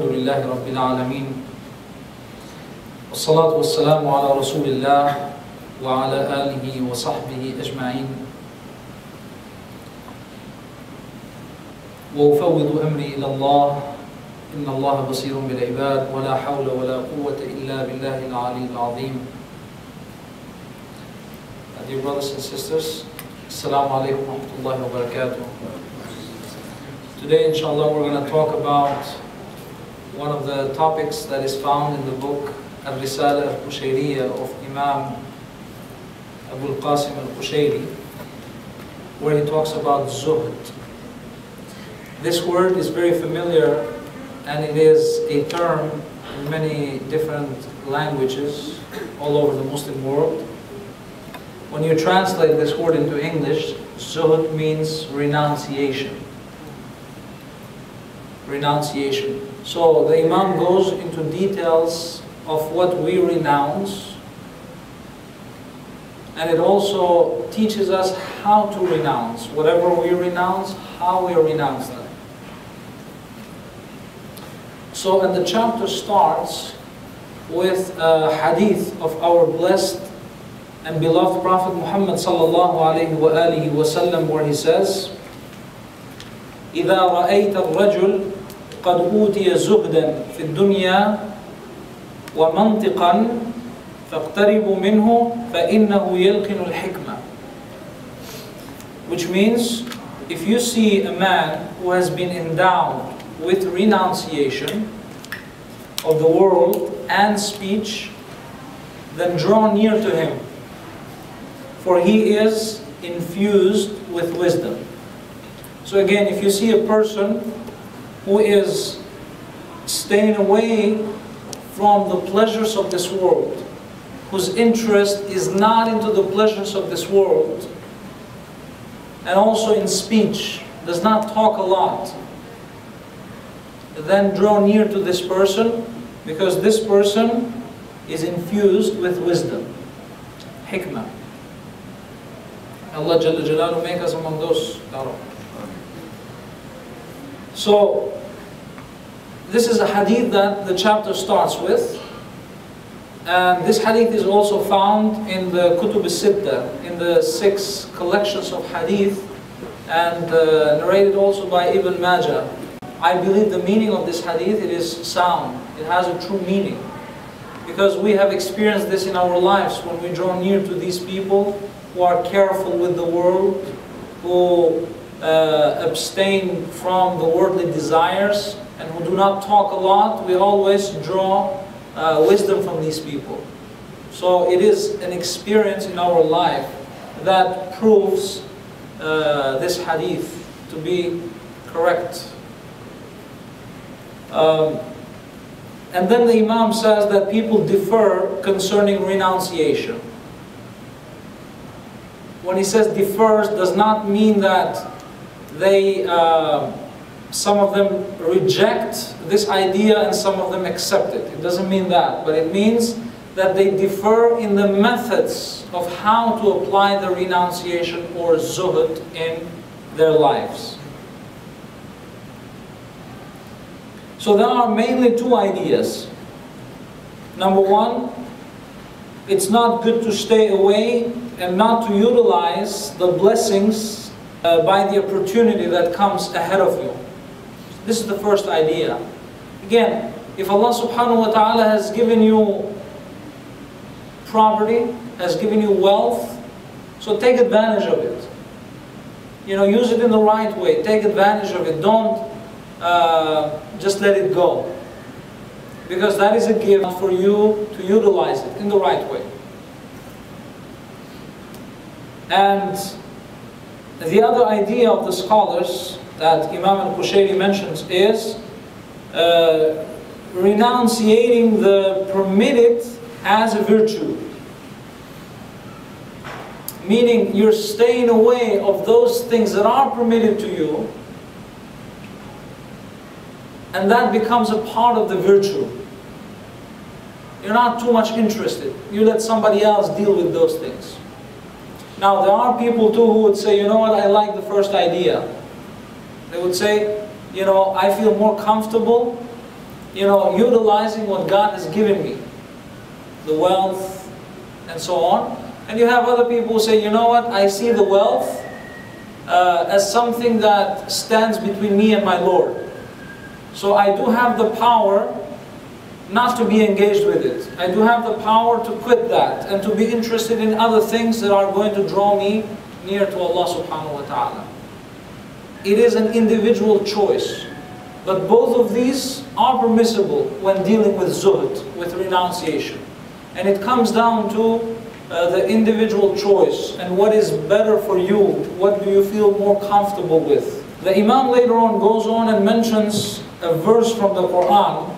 الحمد لله رب العالمين. والصلاة والسلام على رسول الله وعلى آله وصحبه أجمعين. وأفوض أمري إلى الله. إن الله بصير بالعباد. ولا حول ولا قوة إلا بالله العلي العظيم. Dear brothers and sisters, Assalamu alaikum wa rahmatullahi wa barakatuh. Today, inshallah, we're going to talk about one of the topics that is found in the book Al-Risala al-Qushayriya of Imam Abu al-Qasim al-Qushayri, where he talks about zuhd. This word is very familiar and it is a term in many different languages all over the Muslim world. When you translate this word into English, zuhd means renunciation Renunciation. So the Imam goes into details of what we renounce and it also teaches us how to renounce. Whatever we renounce, how we renounce that. So, and the chapter starts with a hadith of our blessed and beloved Prophet Muhammad sallallahu alayhi wa alihi wasallam where he says, إذا رأيت الرجل قد أوتي زهدا في الدنيا ومنطقا فاقترب منه فإنه يلقن الحكمة Which means, if you see a man who has been endowed with renunciation of the world and speech, then draw near to him, for he is infused with wisdom. So again, if you see a person who is staying away from the pleasures of this world, whose interest is not into the pleasures of this world, and also in speech, does not talk a lot, then draw near to this person because this person is infused with wisdom, hikmah. Allah Jalla Jalaluhu make us among those. So, this is a hadith that the chapter starts with. And this hadith is also found in the Kutub al-Sitta, in the six collections of hadith, and uh, narrated also by Ibn Majah. I believe the meaning of this hadith, it is sound. It has a true meaning. Because we have experienced this in our lives when we draw near to these people who are careful with the world, who uh, abstain from the worldly desires, and who do not talk a lot, we always draw uh, wisdom from these people. So it is an experience in our life that proves uh, this hadith to be correct. Um, and then the Imam says that people differ concerning renunciation. When he says differs, does not mean that they, uh, some of them reject this idea and some of them accept it. It doesn't mean that, but it means that they differ in the methods of how to apply the renunciation or zuhud in their lives. So there are mainly two ideas. Number one, it's not good to stay away and not to utilize the blessings uh, by the opportunity that comes ahead of you. This is the first idea. Again, if Allah subhanahu wa ta'ala has given you property, has given you wealth, so take advantage of it. You know, use it in the right way. Take advantage of it. Don't uh, just let it go. Because that is a gift for you to utilize it in the right way. And the other idea of the scholars that Imam al-Qushayri mentions is uh, renunciating the permitted as a virtue. Meaning you're staying away of those things that are permitted to you and that becomes a part of the virtue. You're not too much interested. You let somebody else deal with those things. Now, there are people too who would say, you know what, I like the first idea. They would say, you know, I feel more comfortable you know, utilizing what God has given me, the wealth and so on. And you have other people who say, you know what, I see the wealth uh, as something that stands between me and my Lord. So I do have the power not to be engaged with it. I do have the power to quit that and to be interested in other things that are going to draw me near to Allah subhanahu wa ta'ala. It is an individual choice. But both of these are permissible when dealing with zuhd, with renunciation. And it comes down to uh, the individual choice and what is better for you, what do you feel more comfortable with. The Imam later on goes on and mentions a verse from the Quran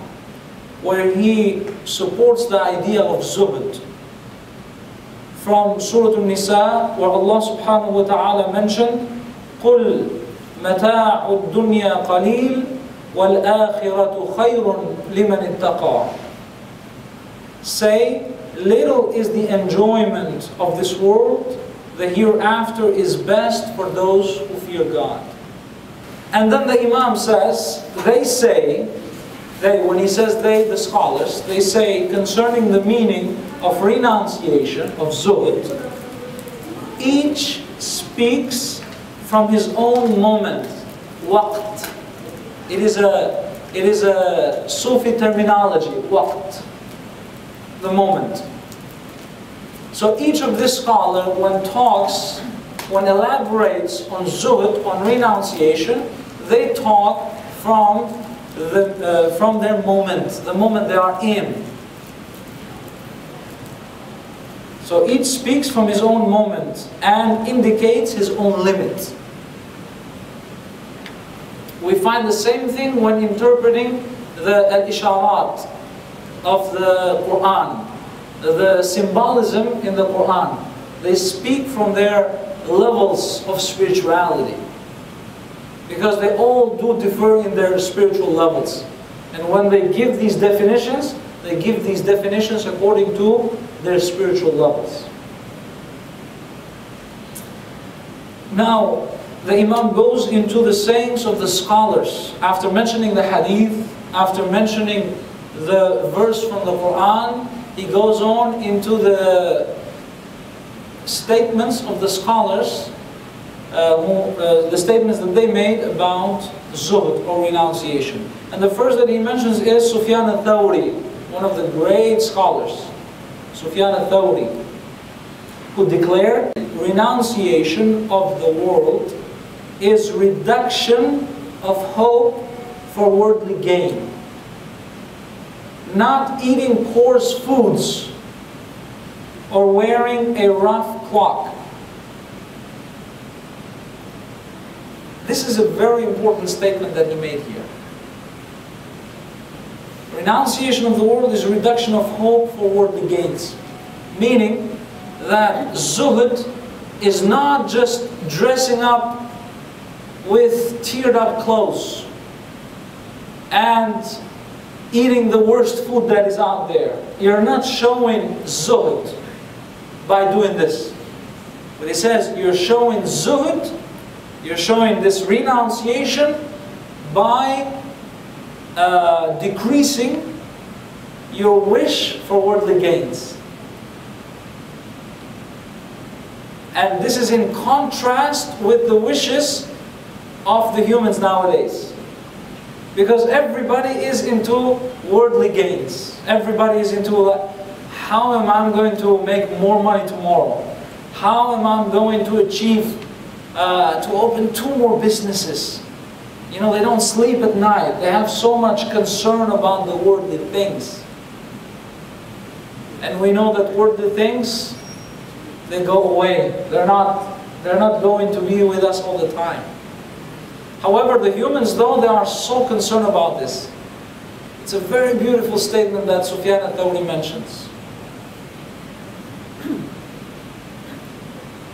where he supports the idea of zuhd. From Surah An-Nisa, where Allah subhanahu wa ta'ala mentioned, قُلْ مَتَاعُ الدُّنْيَا قَلِيلٌ وَالْآخِرَةُ خَيْرٌ لِمَنِ اتَّقَى Say, little is the enjoyment of this world, the hereafter is best for those who fear God. And then the Imam says, they say, they, when he says they, the scholars, they say concerning the meaning of renunciation, of zuhd, each speaks from his own moment, waqt. It is a, it is a Sufi terminology, waqt, the moment. So each of this scholar, when talks, when elaborates on zuhd, on renunciation, they talk from the, uh, from their moment, the moment they are in. So each speaks from his own moment and indicates his own limit. We find the same thing when interpreting the al-isharat of the Quran, the symbolism in the Quran. They speak from their levels of spirituality because they all do differ in their spiritual levels. And when they give these definitions, they give these definitions according to their spiritual levels. Now, the Imam goes into the sayings of the scholars after mentioning the hadith, after mentioning the verse from the Quran, he goes on into the statements of the scholars who, uh, the statements that they made about zuhd or renunciation. And the first that he mentions is Sufyan al-Thawri, one of the great scholars, Sufyan al-Thawri, who declared renunciation of the world is reduction of hope for worldly gain. Not eating coarse foods or wearing a rough cloak This is a very important statement that he made here. Renunciation of the world is a reduction of hope for worldly gains. Meaning that zuhud is not just dressing up with teared up clothes and eating the worst food that is out there. You're not showing zuhud by doing this. But he says you're showing zuhud you're showing this renunciation by uh, decreasing your wish for worldly gains. And this is in contrast with the wishes of the humans nowadays. Because everybody is into worldly gains. Everybody is into how am I going to make more money tomorrow? How am I going to achieve uh, to open two more businesses. You know, they don't sleep at night. They have so much concern about the worldly things. And we know that worldly things, they go away. They're not, they're not going to be with us all the time. However, the humans, though, they are so concerned about this. It's a very beautiful statement that Sufyan al-Thawri mentions.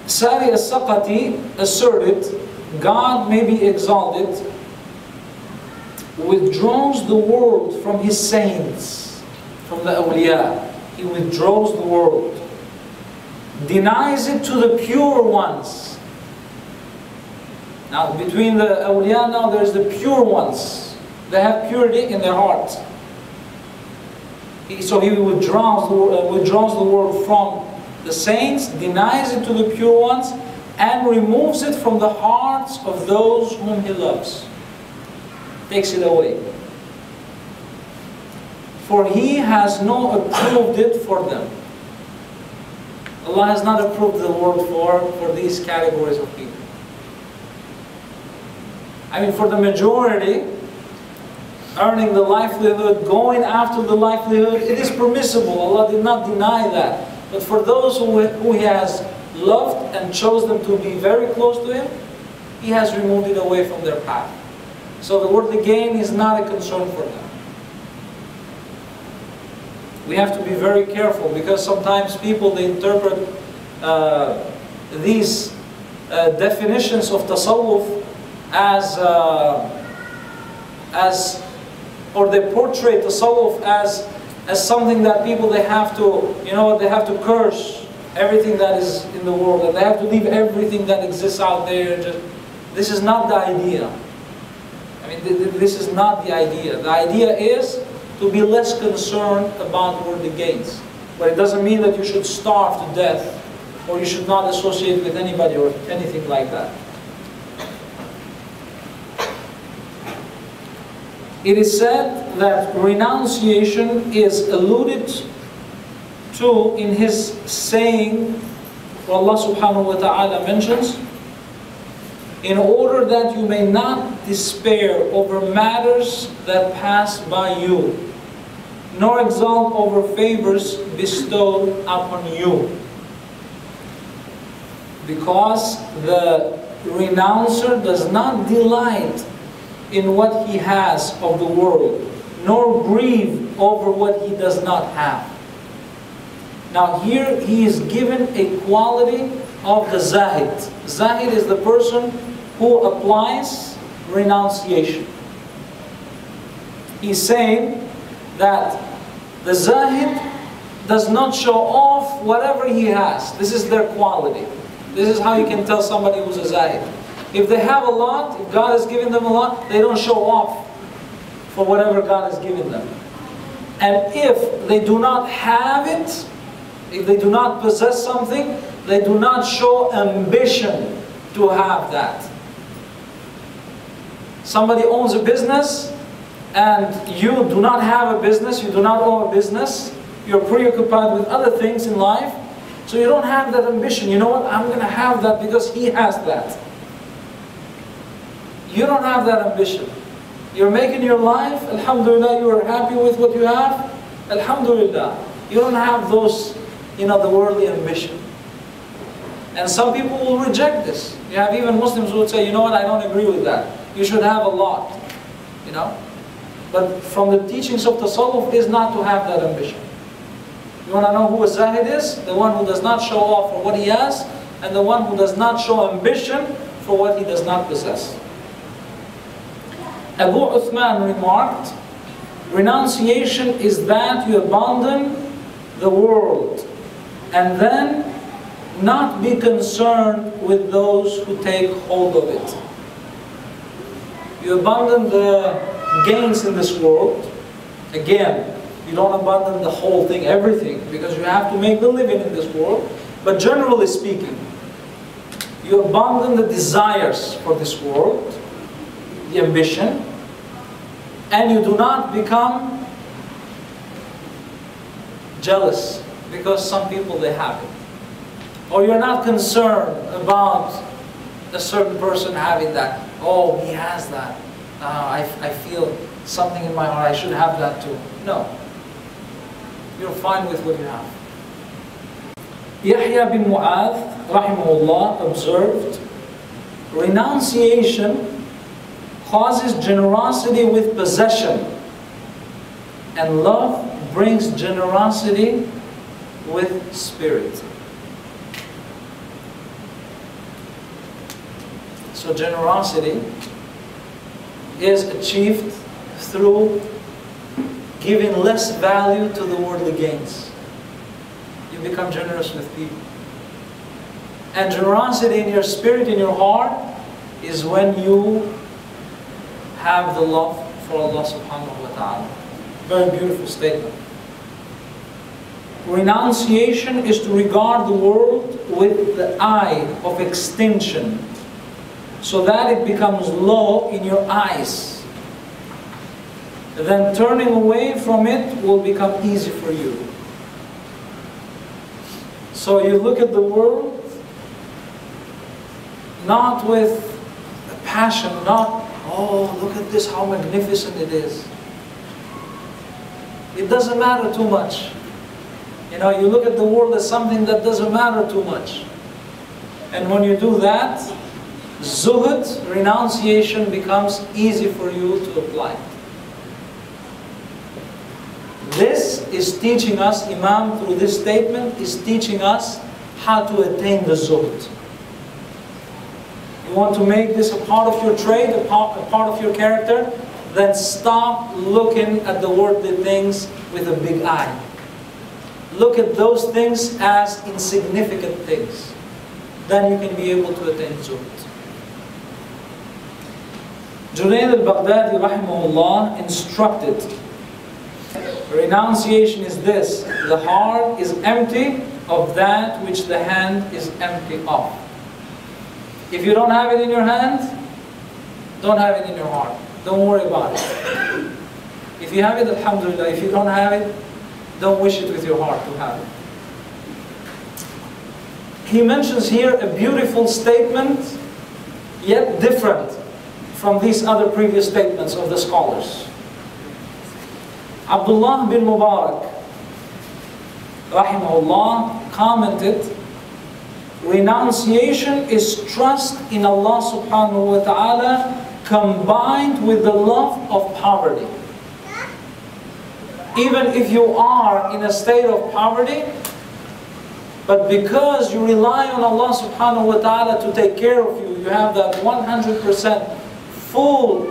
Sari al-Saqati asserted, God may be exalted, withdraws the world from his saints, from the awliya. He withdraws the world. Denies it to the pure ones. Now between the awliya now there's the pure ones. They have purity in their hearts. He, so he withdraws the, uh, withdraws the word from the saints, denies it to the pure ones, and removes it from the hearts of those whom he loves. Takes it away. For he has not approved it for them. Allah has not approved the word for, for these categories of people. I mean, for the majority, earning the livelihood, going after the livelihood, it is permissible. Allah did not deny that. But for those who, who He has loved and chose them to be very close to Him, He has removed it away from their path. So the worldly gain is not a concern for them. We have to be very careful because sometimes people they interpret uh, these uh, definitions of tasawwuf as uh, as or they portray tasawwuf as as something that people they have to you know they have to curse everything that is in the world and they have to leave everything that exists out there just, this is not the idea. I mean th th this is not the idea. The idea is to be less concerned about worldly gains but it doesn't mean that you should starve to death or you should not associate with anybody or anything like that it is said that renunciation is alluded to in his saying, where Allah subhanahu wa ta'ala mentions, in order that you may not despair over matters that pass by you, nor exult over favors bestowed upon you. Because the renouncer does not delight in what he has of the world, nor grieve over what he does not have. Now here he is given a quality of the zahid. Zahid is the person who applies renunciation. He's saying that the zahid does not show off whatever he has. This is their quality. This is how you can tell somebody who's a zahid. If they have a lot, if God has given them a lot, they don't show off for whatever God has given them. And if they do not have it, if they do not possess something, they do not show ambition to have that. Somebody owns a business and you do not have a business, you do not own a business, you're preoccupied with other things in life, so you don't have that ambition. You know what? I'm going to have that because he has that. You don't have that ambition. You're making your life, Alhamdulillah, you are happy with what you have, Alhamdulillah. You don't have those, you know, the worldly ambition. And some people will reject this. You have even Muslims who would say, you know what, I don't agree with that. You should have a lot, you know. But from the teachings of Tasawwuf is not to have that ambition. You want to know who a Zahid is? The one who does not show off for what he has, and the one who does not show ambition for what he does not possess. Abu Uthman remarked, renunciation is that you abandon the world and then not be concerned with those who take hold of it. You abandon the gains in this world. Again, you don't abandon the whole thing, everything, because you have to make the living in this world. But generally speaking, you abandon the desires for this world, the ambition, and you do not become jealous because some people they have it. Or you're not concerned about a certain person having that. Oh, he has that. Uh, I, I feel something in my heart, I should have that too. No. You're fine with what you have. Yahya bin Mu'adh, rahimahullah, observed, renunciation causes generosity with possession, and love brings generosity with spirit. So generosity is achieved through giving less value to the worldly gains. You become generous with people. And generosity in your spirit, in your heart, is when you have the love for Allah subhanahu wa ta'ala. Very beautiful statement. renunciation is to regard the world with the eye of extinction so that it becomes low in your eyes. Then turning away from it will become easy for you. So you look at the world not with passion, not, oh, look at this, how magnificent it is. It doesn't matter too much. You know, you look at the world as something that doesn't matter too much. And when you do that, zuhud, renunciation, becomes easy for you to apply. This is teaching us, Imam through this statement, is teaching us how to attain the zuhud. Want to make this a part of your trade, a part, a part of your character? Then stop looking at the worldly things with a big eye. Look at those things as insignificant things. Then you can be able to attain zuhud. Junayd al-Baghdadi rahimahullah instructed renunciation is this the heart is empty of that which the hand is empty of if you don't have it in your hand don't have it in your heart. Don't worry about it. If you have it alhamdulillah. If you don't have it don't wish it with your heart to have it. He mentions here a beautiful statement yet different from these other previous statements of the scholars. Abdullah bin Mubarak, rahimahullah, commented, renunciation is trust in Allah subhanahu wa ta'ala combined with the love of poverty. Even if you are in a state of poverty, but because you rely on Allah subhanahu wa ta'ala to take care of you, you have that 100% full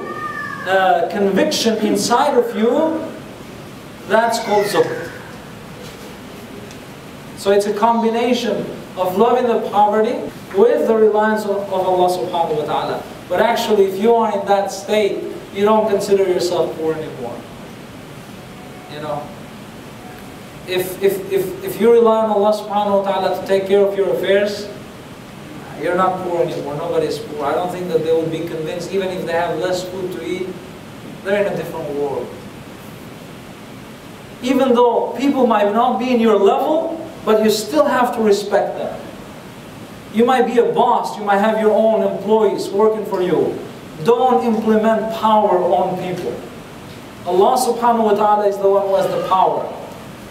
uh, conviction inside of you, that's called zuhd. So it's a combination of loving the poverty with the reliance of, of Allah subhanahu wa ta'ala. But actually, if you are in that state, you don't consider yourself poor anymore. You know? If, if, if, if you rely on Allah subhanahu wa ta'ala to take care of your affairs, you're not poor anymore. Nobody's poor. I don't think that they would be convinced, even if they have less food to eat, they're in a different world. Even though people might not be in your level, but you still have to respect them. You might be a boss, you might have your own employees working for you. Don't implement power on people. Allah subhanahu wa ta'ala is the one who has the power.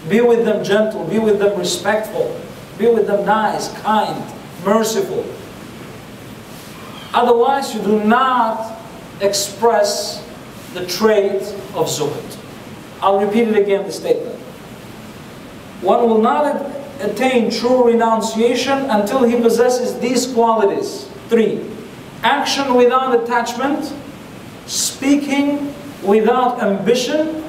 Be with them gentle, be with them respectful, be with them nice, kind, merciful. Otherwise, you do not express the trait of zuhud. I'll repeat it again, the statement. One will not attain true renunciation until he possesses these qualities. Three, action without attachment, speaking without ambition,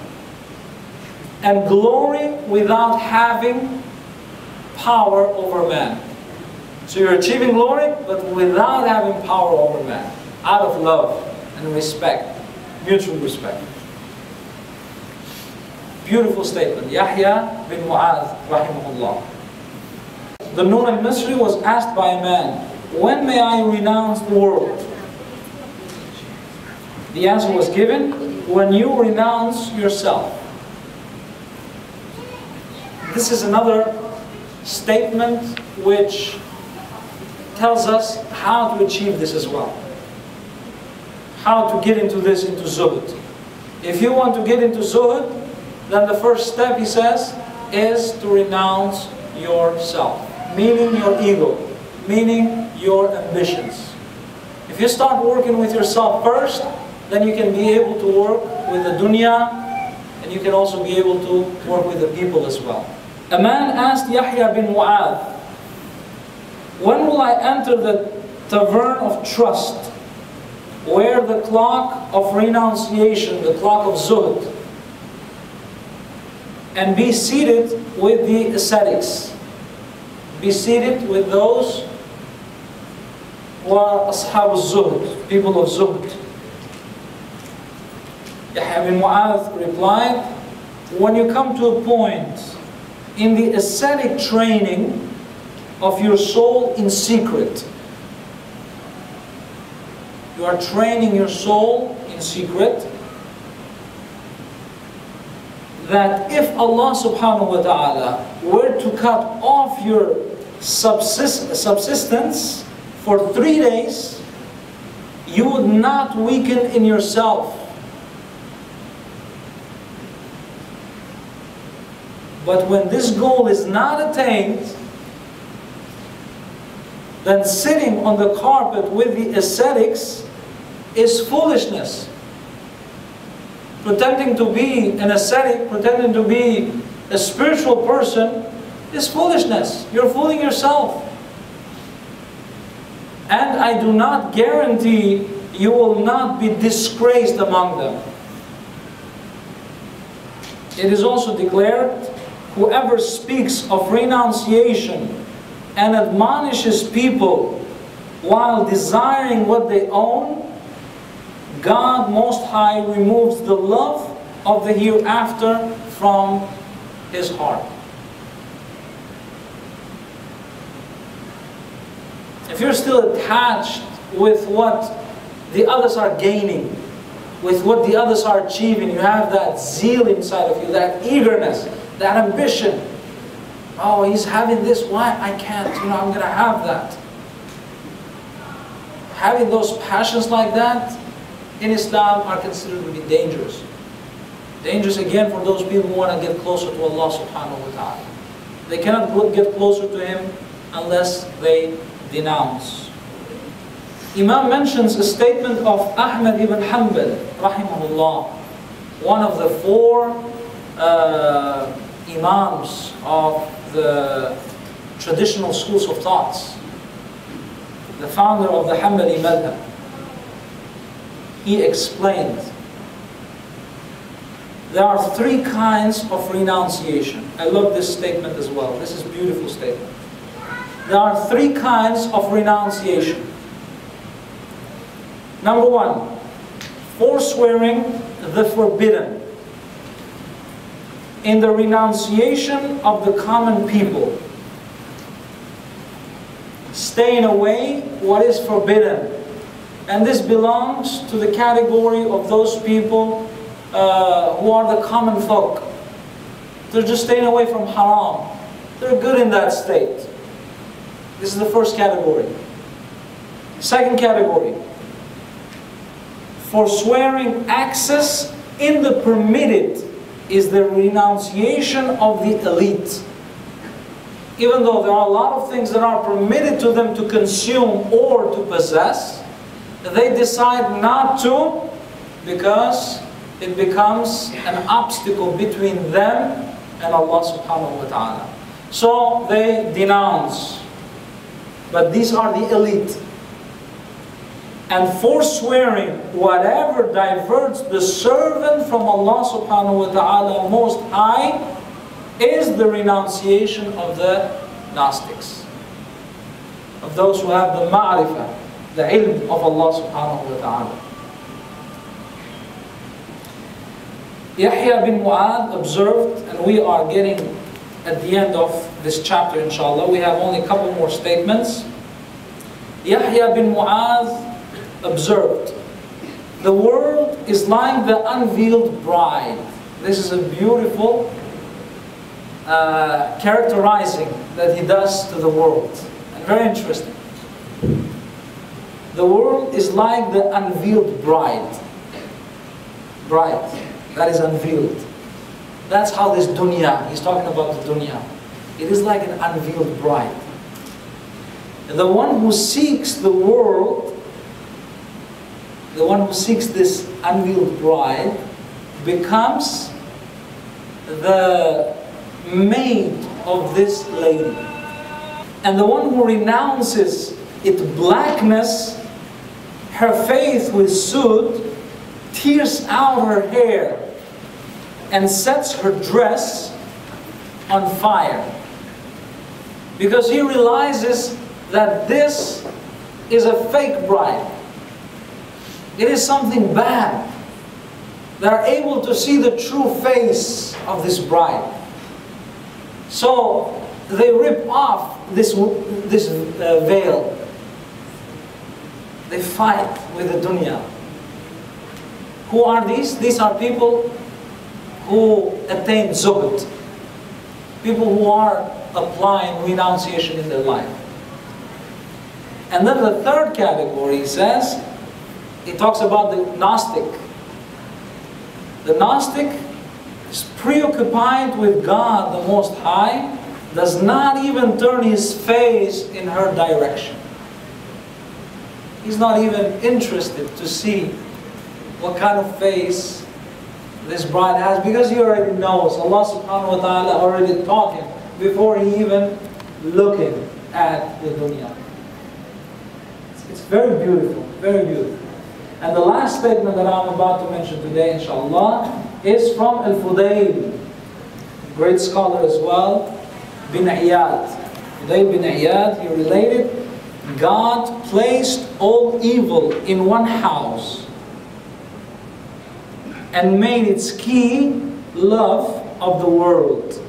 and glory without having power over man. So you're achieving glory, but without having power over man. Out of love and respect, mutual respect. Beautiful statement. Yahya bin Mu'adh, rahimahullah. Dhun-Nun al-Misri was asked by a man, when may I renounce the world? The answer was given, when you renounce yourself. This is another statement which tells us how to achieve this as well. How to get into this, into zuhud. If you want to get into zuhud, then the first step, he says, is to renounce yourself. Meaning your ego. Meaning your ambitions. If you start working with yourself first, then you can be able to work with the dunya, and you can also be able to work with the people as well. A man asked Yahya bin Mu'adh, when will I enter the tavern of trust, wear the clock of renunciation, the clock of zuhd, and be seated with the ascetics? Be seated with those who are ashab zuhd, people of zuhd. Yahya bin Mu'adh replied, when you come to a point in the ascetic training of your soul in secret. You are training your soul in secret. That if Allah subhanahu wa ta'ala were to cut off your subsist subsistence for three days, you would not weaken in yourself. But when this goal is not attained, then sitting on the carpet with the ascetics is foolishness. Pretending to be an ascetic, pretending to be a spiritual person is foolishness. You're fooling yourself. And I do not guarantee you will not be disgraced among them. It is also declared whoever speaks of renunciation and admonishes people while desiring what they own, God Most High removes the love of the hereafter from his heart. If you're still attached with what the others are gaining, with what the others are achieving, you have that zeal inside of you, that eagerness, that ambition. Oh, he's having this, why I can't? You know, I'm going to have that. Having those passions like that in Islam are considered to be dangerous. Dangerous again for those people who want to get closer to Allah subhanahu wa ta'ala. They cannot get closer to Him unless they denounce. Imam mentions a statement of Ahmad ibn Hanbal, rahimahullah, one of the four uh, imams of the traditional schools of thoughts, the founder of the Hanbali madhab. He explained there are three kinds of renunciation. I love this statement as well. This is a beautiful statement. There are three kinds of renunciation. Number one, forswearing the forbidden in the renunciation of the common people. Staying away what is forbidden. And this belongs to the category of those people uh, who are the common folk. They're just staying away from haram. They're good in that state. This is the first category. Second category, forswearing access in the permitted is the renunciation of the elite. Even though there are a lot of things that are permitted to them to consume or to possess, they decide not to because it becomes an obstacle between them and Allah subhanahu wa ta'ala. So they denounce. But these are the elite. And forswearing whatever diverts the servant from Allah subhanahu wa ta'ala most high is the renunciation of the Gnostics. Of those who have the ma'rifah, the ilm of Allah subhanahu wa ta'ala. Yahya bin Mu'adh observed, and we are getting at the end of this chapter inshallah, we have only a couple more statements. Yahya bin Mu'adh observed, the world is like the unveiled bride. This is a beautiful uh, characterizing that he does to the world. And very interesting. The world is like the unveiled bride. Bride that is unveiled. That's how this dunya, he's talking about the dunya. It is like an unveiled bride. The one who seeks the world, the one who seeks this unveiled bride, becomes the maid of this lady. And the one who renounces its blackness, her faith with soot, tears out her hair and sets her dress on fire. Because he realizes that this is a fake bride. It is something bad. They are able to see the true face of this bride. So they rip off this, this uh, veil. They fight with the dunya. Who are these? These are people who attain zuhud. People who are applying renunciation in their life. And then the third category says, it talks about the Gnostic. The Gnostic is preoccupied with God the Most High, does not even turn his face in her direction. He's not even interested to see what kind of face this bride has because he already knows. Allah subhanahu wa ta'ala already taught him before he even looking at the dunya. It's very beautiful, very beautiful. And the last statement that I'm about to mention today, inshallah, is from Al-Fudayl, great scholar as well, bin Iyad. Fudayl bin Iyad, he related, God placed all evil in one house and made its key love of the world.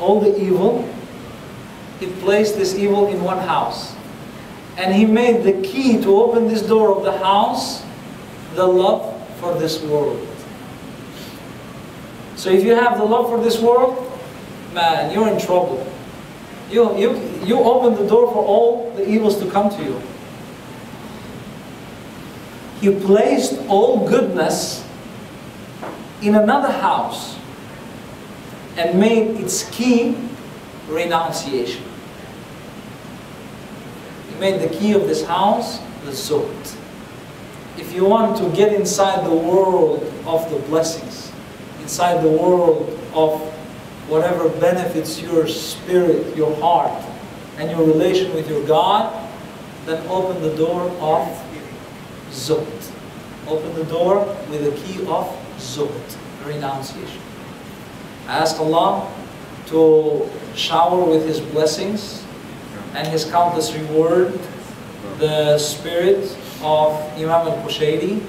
All the evil, he placed this evil in one house. And he made the key to open this door of the house the love for this world. So if you have the love for this world, man, you're in trouble. You, you, you open the door for all the evils to come to you. He placed all goodness in another house and made its key renunciation. He made the key of this house the zuhd. If you want to get inside the world of the blessings, inside the world of whatever benefits your spirit, your heart, and your relation with your God, then open the door of zuhd. Open the door with the key of zuhd, renunciation. I ask Allah to shower with His blessings and His countless reward the spirit of Imam al-Qushayri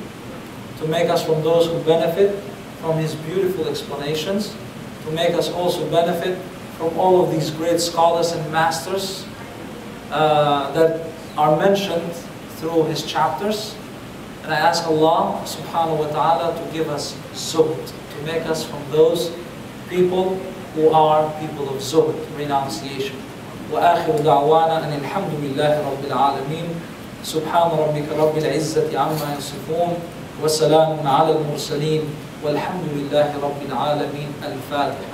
to make us from those who benefit from his beautiful explanations, to make us also benefit from all of these great scholars and masters uh, that are mentioned through his chapters. And I ask Allah subhanahu wa ta'ala to give us zuhd, to make us from those people who are people of zuhd, renunciation. وآخر دعوانا أن الحمد لله رب العالمين سبحان ربك رب العزة عما يصفون وسلام على المرسلين والحمد لله رب العالمين الفاتحة